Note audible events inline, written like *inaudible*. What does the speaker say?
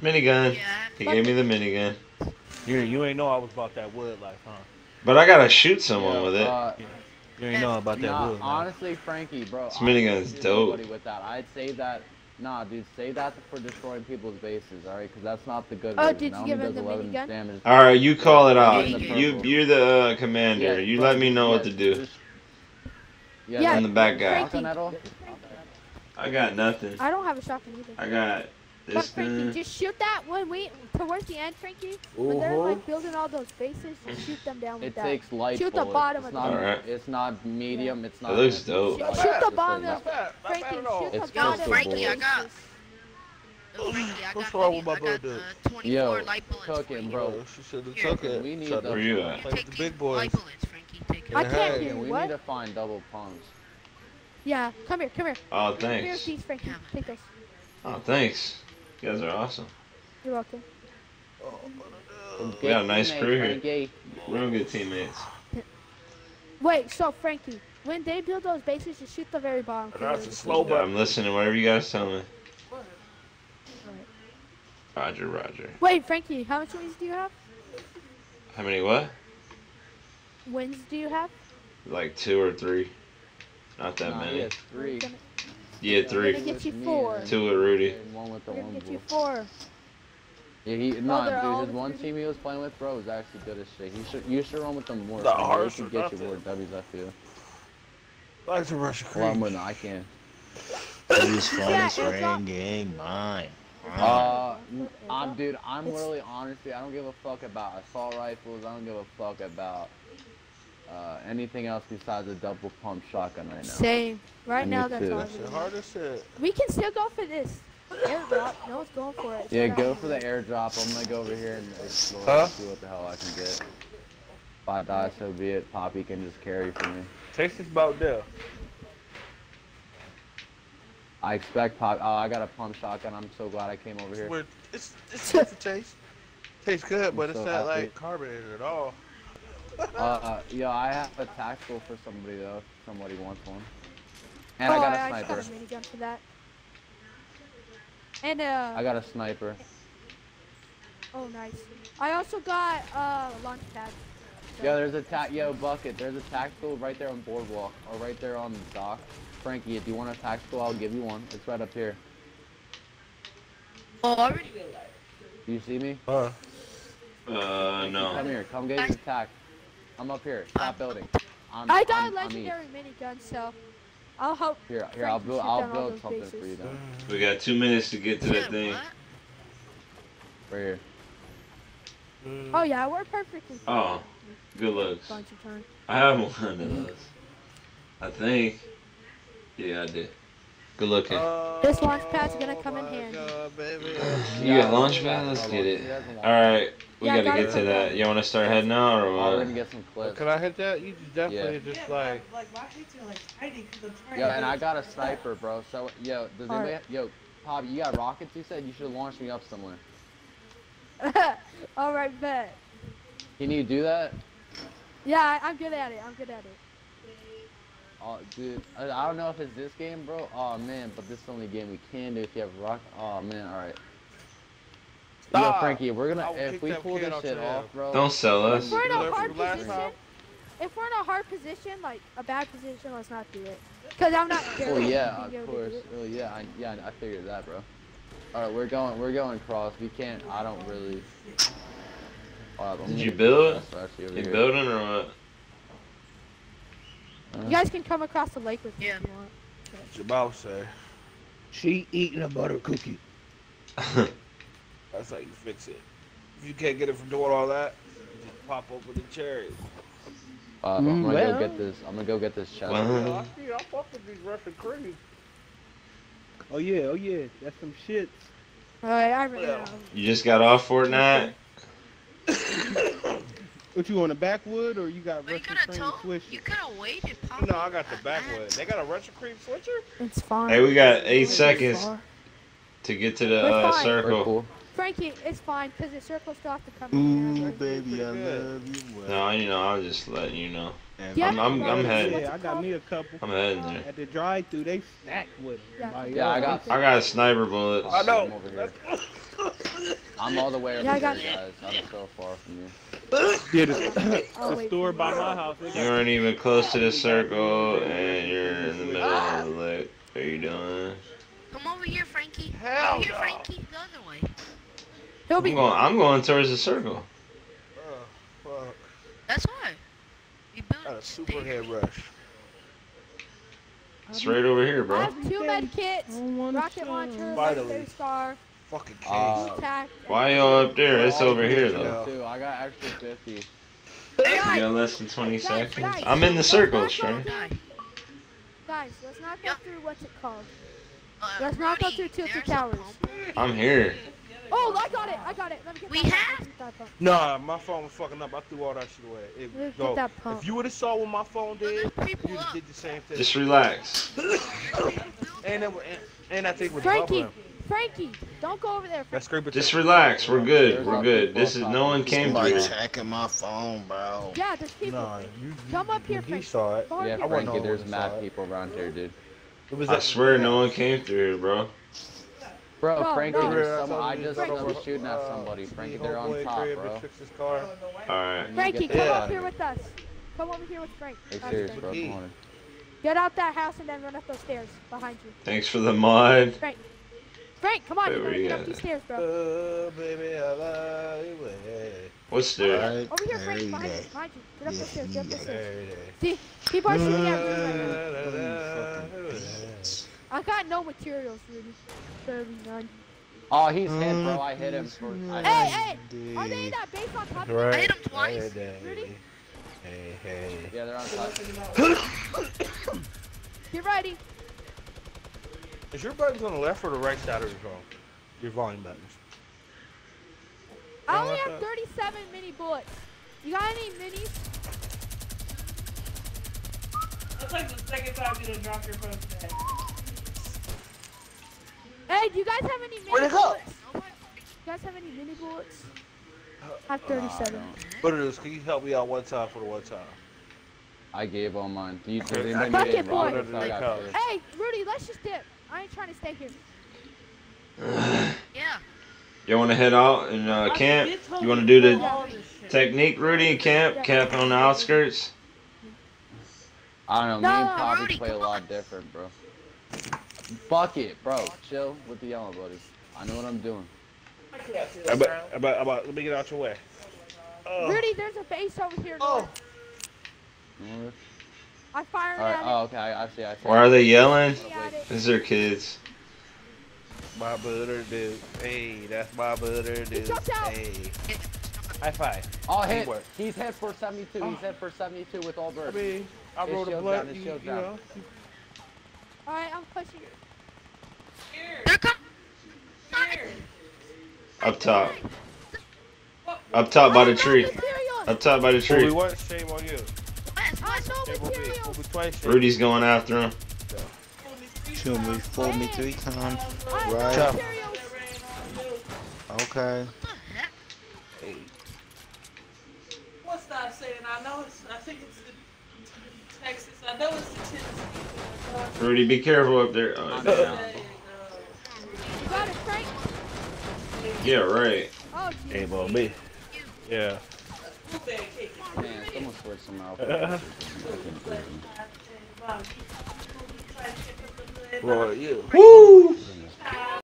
Minigun. Yeah. He gave me the minigun. You you ain't know I was about that wood life, huh? But I gotta shoot someone Yeah, with it. uh, You ain't know about that Nah, wood life. honestly, Frankie, bro. This I minigun's dope. nobody With that, I'd save that. Nah, dude, save that for destroying people's bases, alright? Because that's not the good. Oh, version. did you give him the minigun? Damage. All right, you call it out. Yeah, yeah, You you're the uh, commander. Yeah, You let me know what to do. just- Yeah, that- I'm the bad guy. shotgun? I got nothing. I don't have a shotgun either. I got But Frankie, gun. just shoot that when we towards the end, Frankie. When they're like building all those bases, just shoot them down with It that. takes light Shoot the bullets. bottom it's of not, the- Alright. It's not medium. It's not. It looks it's dope. light, Shoot the just bottom like of that. Frankie, shoot the bottom pistol of Frankie, I the got- bases. Frankie, I What's got wrong many- with my I got, brother? uh, 24 Yo, light bullets cooking, for you. bro. Bro, she should have took it. we need Shut the- Where you You at? take the big boys. light bullets, Frankie. Take I can't Hey, hear you. we What? need to find double pumps. Yeah, come here, come here. Oh, Come here, thanks. Frankie. Take those. Oh, tings. You guys are awesome. You're welcome. Some We got a nice crew here. Frankie. Real good teammates. Wait, so Frankie, when they build those bases, you shoot the very bottom. That's a slow Yeah, I'm listening. Whatever you guys tell me. Roger, Roger. Wait, Frankie, how much wins do you have? How many? What? Wins do you have? Like two or three. Not that Nah, he many. three. We're gonna, Yeah, we're gonna three. get you four. Two with Rudy. One with the We're gonna one get you four. Yeah, he nah, they're dude. His one team he was playing with, bro, was actually good as shit. He should you should run with them more. The I harsh they can get you more W's. I feel. Like to rush a A lot creep. more I can. Who's finest Yeah, it's not- mine? Uh, n- I'm dude. I'm literally honestly, I don't give a fuck about assault rifles. I don't give a fuck about uh, anything else besides a double pump shotgun right now. Same. Right Me now, that's too. all. It's the hardest shit. We can still go for this. Airdrop. No one's going for it. Yeah, go for the airdrop. I'm gonna go over here and explore Huh? and see what the hell I can get. If I die, so be it. Poppy can just carry for me. Taste this about there. I expect Pop. Oh, I got a pump shotgun. I'm so glad I came over here. Where it's it's good for taste. Tastes good, but I'm it's so not happy. like carbonated at all. Uh, uh, yo, I have a tactical for somebody though. If somebody wants one. And oh, I got a sniper. just got a minigun for that. And uh, I got a sniper. oh nice. I also got uh launch pad. So- Yo, there's a tac. Yo, bucket. There's a tactical right there on boardwalk, or right there on the dock. Frankie, if you want a tactical, I'll give you one. It's right up here. Oh, I already? Do you see me? Huh? Uh, no. Come here. Come get your tac. I'm up here. Uh, Top building. I'm, I got I'm, a I'm east. legendary minigun, so I'll help. Here, here. I'll build. I'll build something bases. for you then. We got two minutes to get to that thing. what? Right here. Oh yeah, we're perfectly. Oh, fine. Oh, good looks. Bunch of time. I have one of those. I think. Yeah, I did. Good looking. Uh, this launch pad's gonna come in handy. God. You got launch pad? Let's get it. Alright, we Yeah, gotta got get to that. there. You wanna start heading out or Oh, we're gonna get some clips. Can I hit that? You just definitely just like. like my pizza like tiny because I'm Yo, and I got a sniper, bro. So, yo, does anybody? Alright. Yo, Pop, you got rockets? You said you should launch me up somewhere. *laughs* All right, bet. Can you do that? Yeah, I, I'm good at it. I'm good at it. Oh, dude, I, I don't know if it's this game, bro. Oh man, but this is the only game we can do if you have rock. Oh man, all right. Yo, Stop. Frankie, we're gonna will if we pull this shit your off, bro. Don't sell us. If we're in a hard position, if we're in a hard position, like a bad position, let's not do it. Cause I'm not. Well, guaranteed yeah, of be able to course. do it. Well, yeah, I, yeah, I figured that, bro. All right, we're going, we're going cross. We can't. I don't really. Hold Did you build? this actually You here. building or what? Uh, You guys can come across the lake with me Yeah. if you want. Jamal say. She eating a butter cookie. *laughs* That's how you fix it. If you can't get it from doing all that, just pop open the cherry. Uh, I'm gonna well. go get this. I'm gonna go get this chest. Well, I, see, I fuck with these Russian creams. Oh yeah, oh yeah, that's some shit. All right, I really Yeah. You just got off Fortnite? *laughs* *laughs* What you on the backwood or you got But you Russian cream told. swish? You could have waited. Pop. No, I got the backwood. They got a Russian cream switcher? It's fine. Hey, we got eight It's seconds fine. to get to the uh, circle. cool. Frankie, it's fine because the circle still have to come Ooh, in. baby, I Pretty good. love you. Well. No, you know, I was just letting you know. Yeah, I'm, I'm, I'm heading. Yeah, I got me a couple. I'm heading there. At the drive-through, they snack with them. Yeah. Yeah, I got. I got sniper bullets. I know. *laughs* I'm over here. I'm all the way over Yeah, I here, got- guys. I'm so far from you. Yeah, the, Oh, the *coughs* store by my house. You got aren't even close to the circle, and you're in the middle of the lake. What are you doing? Come over here, Frankie. Hell over here, no. Frankie. The other way. He'll I'm be. going. I'm going towards the circle. Oh, fuck. That's why. We built Got a super stairs. head rush. It's right over here, bro. I have two med kits, don't rocket launcher, Finally. legendary SCAR, Fucking case. Uh. Why y'all up there? It's over here though. Too. I got extra 50. You got less than 20 Guys, seconds. guys, I'm in the circle, not Strang. Guys, let's not go through what's it called. Uh, Let's not go Rudy, through Tilted there's a Towers. I'm here. Oh, I got it! I got it. Let me get We that have- pump. Let me get that pump. Nah, my phone was fucking up. I threw all that shit away. It, Let's yo, get that pump. if you would have saw what my phone did, Look, you'd have did the same thing. Just relax. *coughs* and, it, wa- and, and I think with Frankie, bubbling. Frankie, don't go over there. That Frankie. scraper. Just relax. We're good. We're good. This is no one came Somebody through. hacking my phone, bro. Yeah, there's people. Nah, you, Come up here, He Frankie. saw it. Come Yeah, here. Frankie, there's mad people around here, dude. It was I swear no one came through, bro. Bro, No, Frankie, no. there's Yeah, some. I just over- Frankie. was shooting at uh, somebody. Frankie, they're on top, crib bro. that fixed his car. Alright. Frankie, come the up here with us. Come over here with Frank. Hey, That's serious, Frank. bro. Come on. Get out that house and then run up those stairs behind you. Thanks for the mod. Frank, Frank, come on, Wait, you where gotta you get up these stairs, bro. Oh, baby, I love you. Hey, What's there? Right Over here, Frank, every behind you, day. behind you. Get up those stairs, get up those stairs. See, people are shooting at Rudy hey. right now. I got no materials, Rudy. Literally none. Oh, he's hit, bro. I hit him for. I Hey, hey, are they in that base on top of Right. I hit him twice. Hey, Rudy? Hey, hey. Yeah, they're on top. *coughs* Get ready. Is your buttons on the left or the right side of your phone? Your volume buttons. I only have 37 mini bullets. You got any minis? That's like the second time you done dropped your phone today. Hey, do you guys have any mini Where'd it go? bullets? You guys have any mini bullets? I have uh, 37. What it is? Can you help me out one time for the one time? I gave all mine. Do you, does Okay, anybody Bucket need any I got Hey, Rudy, let's just dip. I ain't trying to stay here. Yeah. You want to head out and uh, camp? You want to do the all this shit. technique, Rudy? and Camp? Camp on the outskirts? I don't know. Me No, and Poppy Rudy, play a lot on. different, bro. Bucket, bro. Chill with the yellow, buddy. I know what I'm doing. I can't see How about, how about, how about, let me get out your way. Oh. Rudy, there's a base over here. Oh. North. You know this? I fired All right. at Oh, okay. I I see. I see. Why are they yelling? it. At. These are kids. My butter dude. Hey, that's my butter dude. jumped out. Hey. High five. Oh, hit. Teamwork. He's hit for 72. He's hit for 72 with all I birds. mean, I His wrote a shield's blood. down, You, you know. All right, I'm pushing. They're coming. Up top. Up top by the tree. Up top by the Will tree. we what? Shame on you. West, I west. know It will be, will be. Rudy's going after him. Shoot me, fool me three times. Right. Chop. Okay. What the heck? Hey. What's that saying? I know it's. I think it's in Texas. I know it's in Tennessee. Rudy, be careful up there. Oh, I'm damn. You got it, Frank? Yeah, right. Oh, Hey, geez. me. Yeah. Man, someone some you. Woo!